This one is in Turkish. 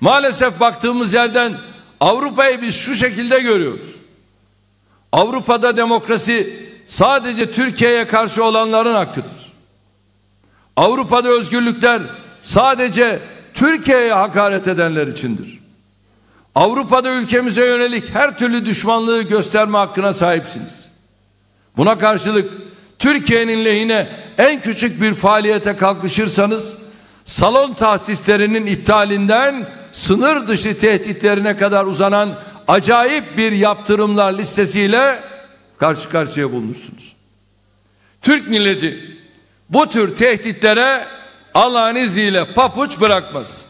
Maalesef baktığımız yerden Avrupa'yı biz şu şekilde görüyoruz. Avrupa'da demokrasi sadece Türkiye'ye karşı olanların hakkıdır. Avrupa'da özgürlükler sadece Türkiye'ye hakaret edenler içindir. Avrupa'da ülkemize yönelik her türlü düşmanlığı gösterme hakkına sahipsiniz. Buna karşılık Türkiye'nin lehine en küçük bir faaliyete kalkışırsanız salon tahsislerinin iptalinden sınır dışı tehditlerine kadar uzanan acayip bir yaptırımlar listesiyle karşı karşıya bulunursunuz. Türk milleti bu tür tehditlere Allah'ın izniyle papuç bırakmaz.